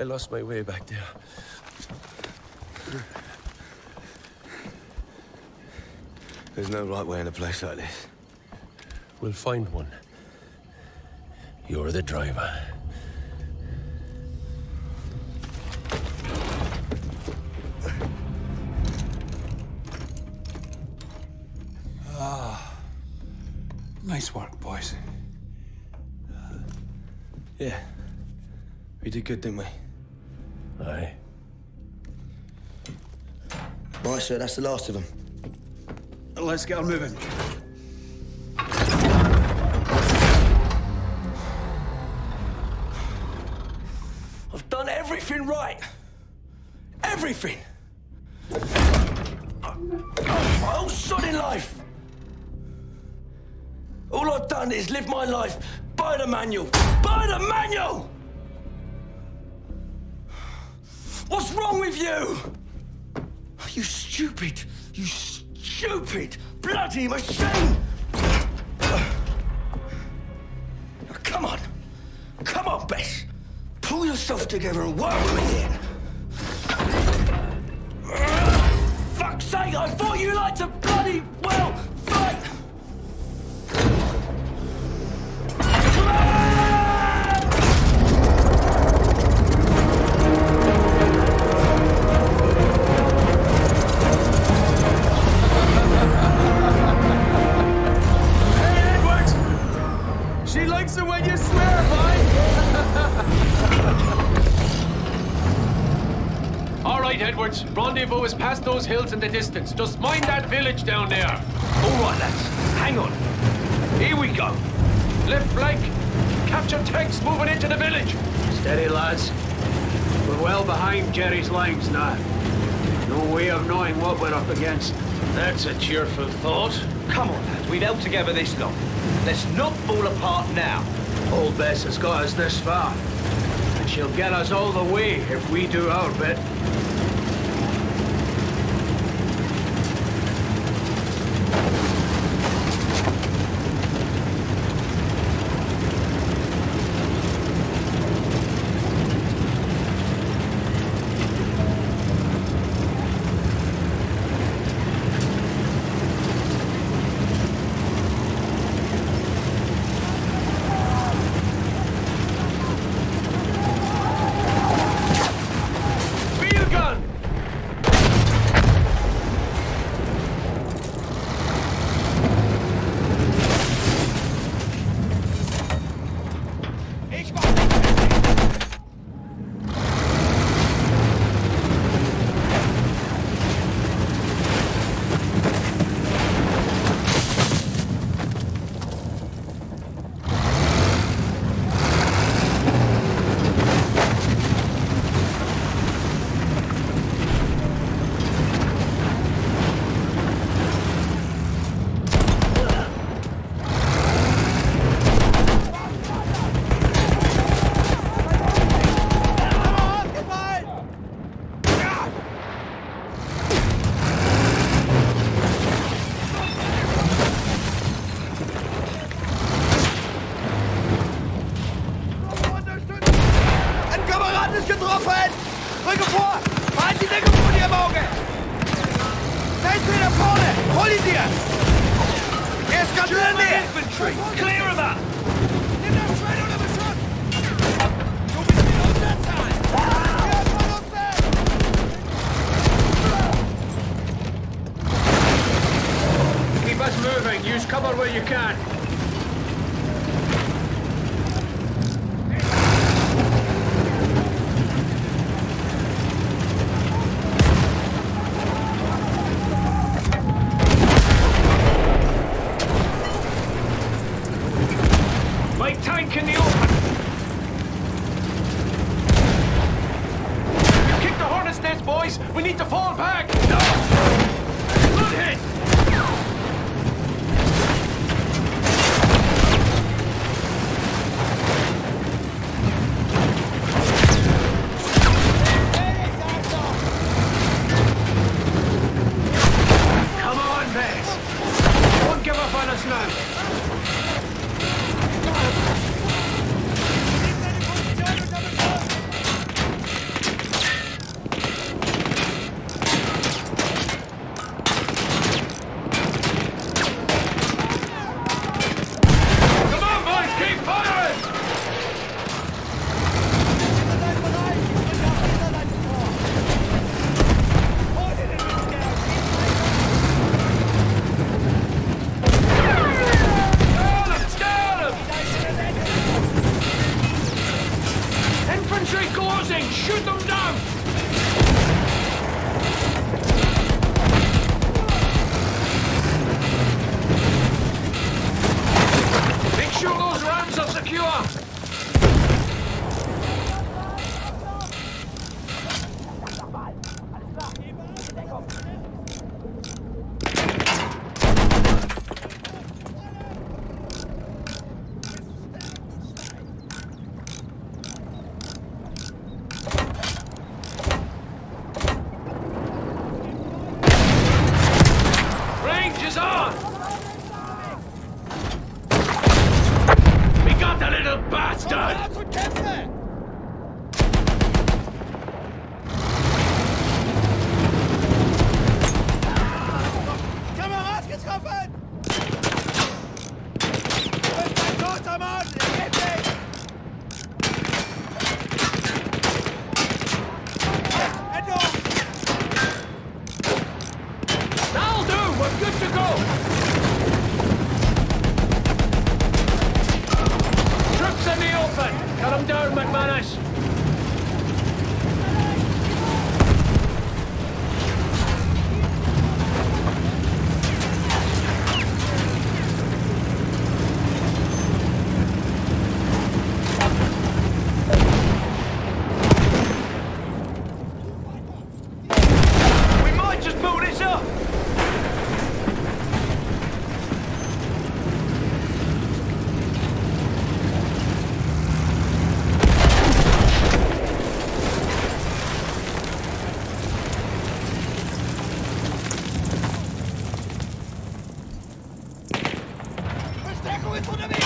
I lost my way back there. There's no right way in a place like this. We'll find one. You're the driver. Ah. Nice work, boys. Yeah. We did good, didn't we? Right, sir, that's the last of them. Let's get on moving. I've done everything right. Everything. My whole sodding life. All I've done is live my life by the manual. By the manual! What's wrong with you? You stupid, you stupid, bloody machine! Come on. Come on, Bess. Pull yourself together and work with me here. Fuck's sake, I thought you liked to bloody well hills in the distance. Just mind that village down there. All right, lads. Hang on. Here we go. Left flank. Capture tanks moving into the village. Steady, lads. We're well behind Jerry's lines now. No way of knowing what we're up against. That's a cheerful thought. Come on, lads. We've held together this long. Let's not fall apart now. Old Bess has got us this far. And she'll get us all the way if we do our bit. Cover where you can. Now. Troops in the open! Cut them down, McManus! ¡Poneme!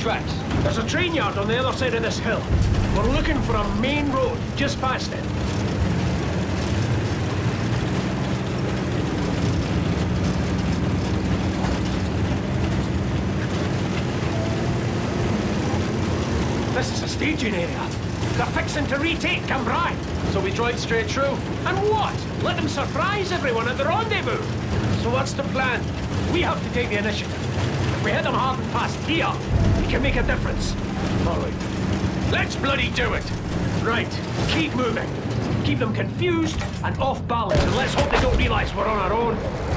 Tracks. There's a train yard on the other side of this hill. We're looking for a main road just past it. This is a staging area. They're fixing to retake Cambrai. So we drive straight through. And what? Let them surprise everyone at the rendezvous. So what's the plan? We have to take the initiative. If we hit them hard and fast here, can make a difference. All right. Let's bloody do it. Right. Keep moving. Keep them confused and off balance, and let's hope they don't realize we're on our own.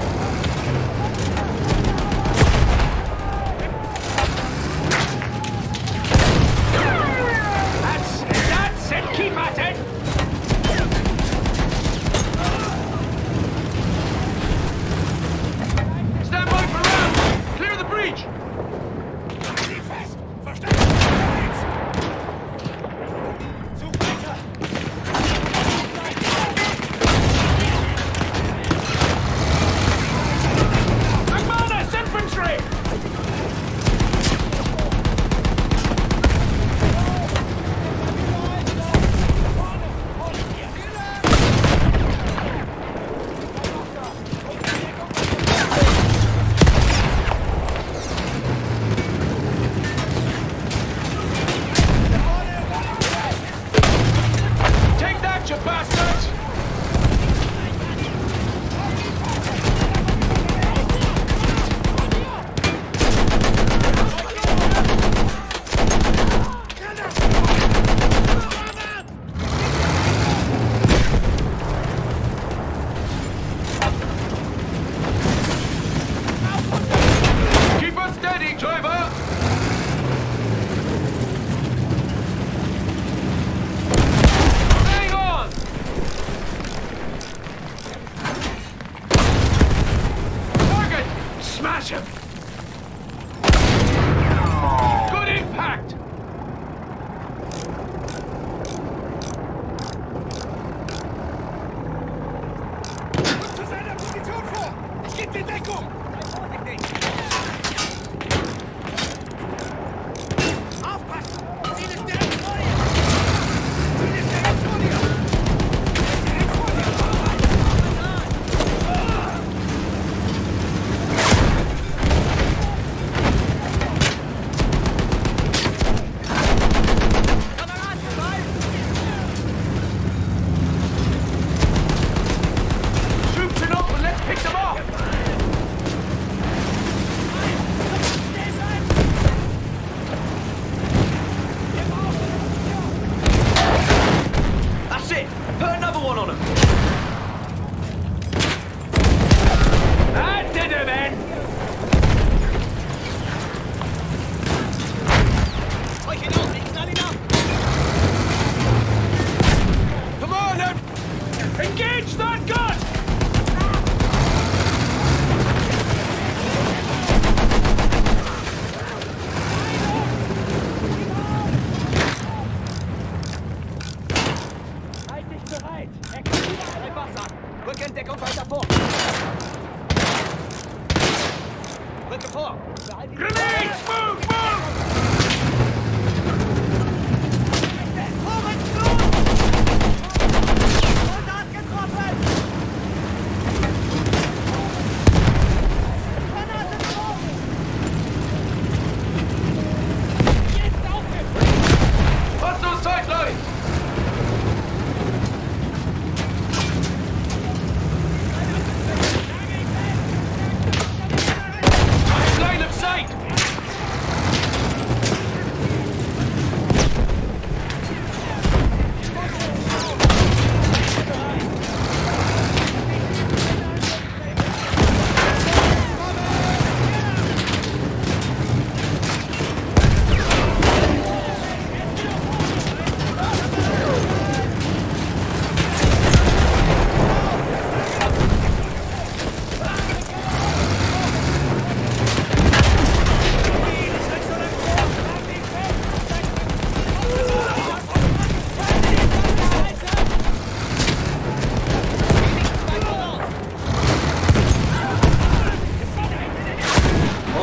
Catch a bastard! 进攻。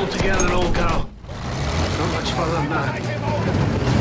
Hold together, old girl. Not much further than that.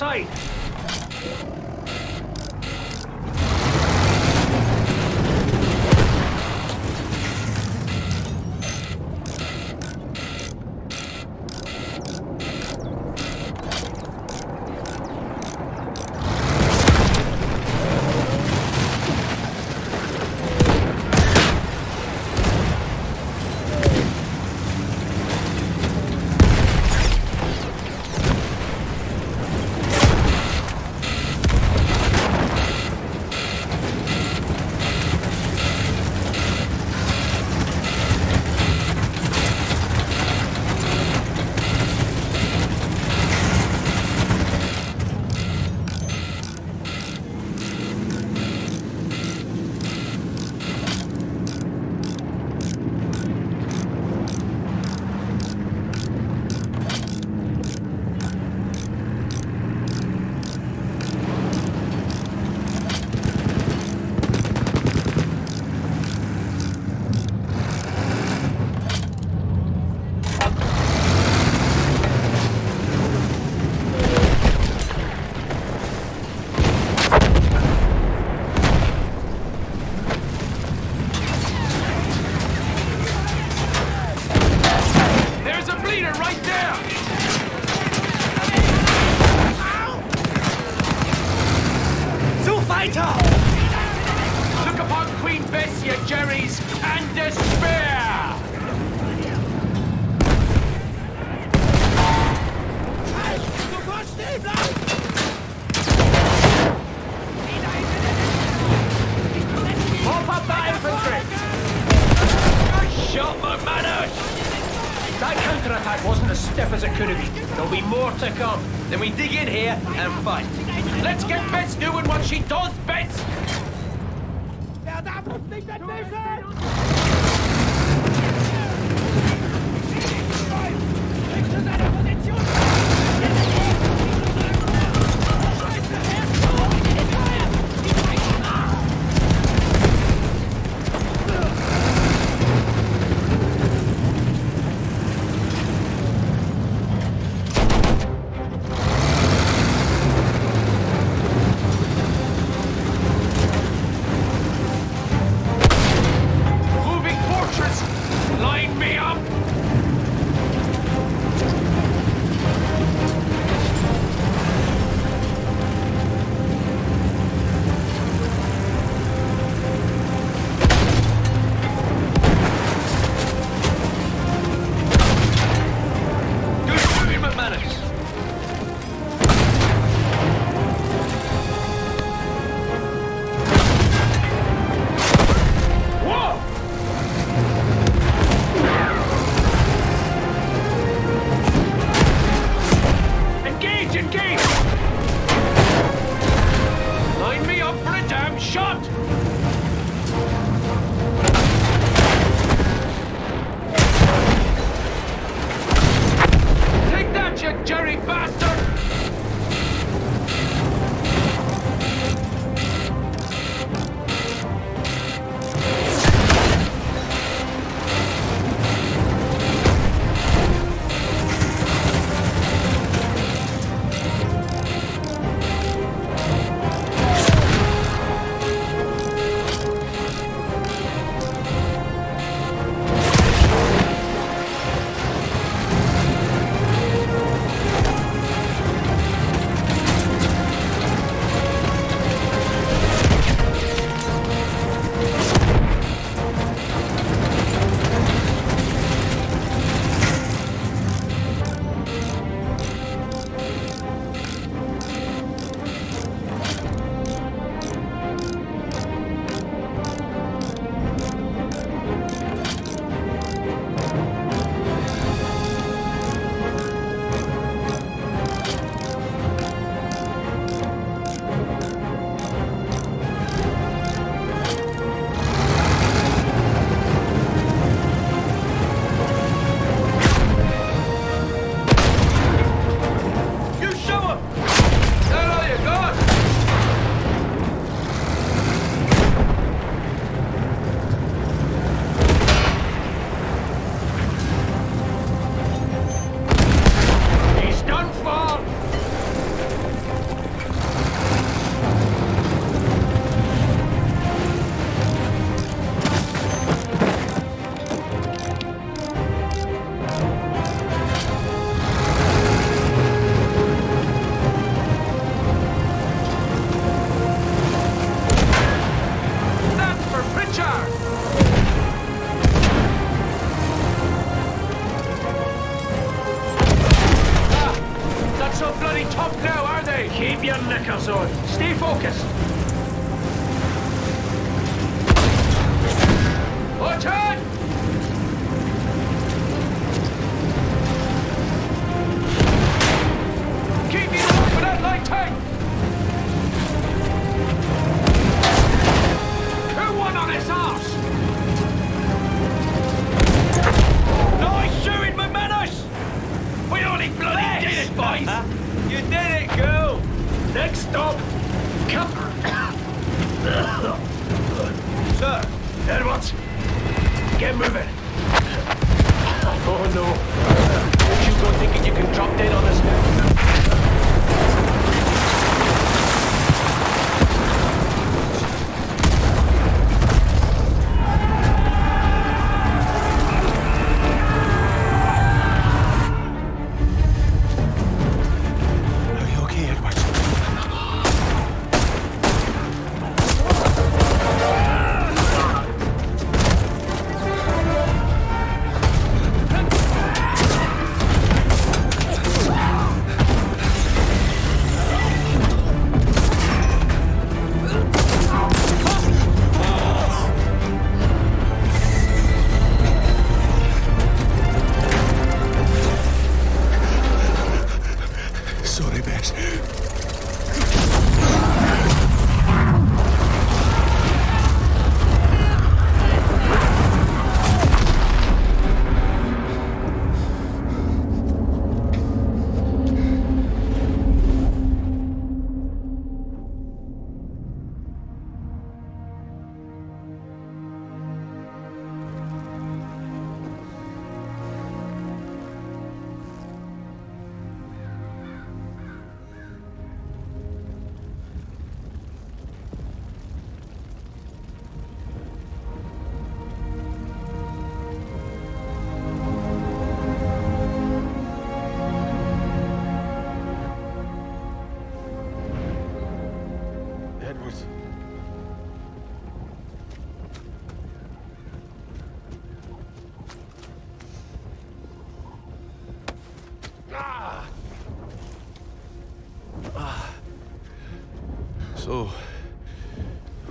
From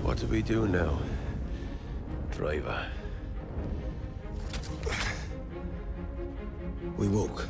what do we do now, driver? We walk.